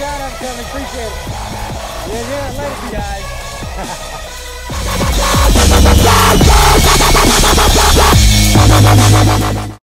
shout out to. Appreciate it. Yeah, yeah, later, guys.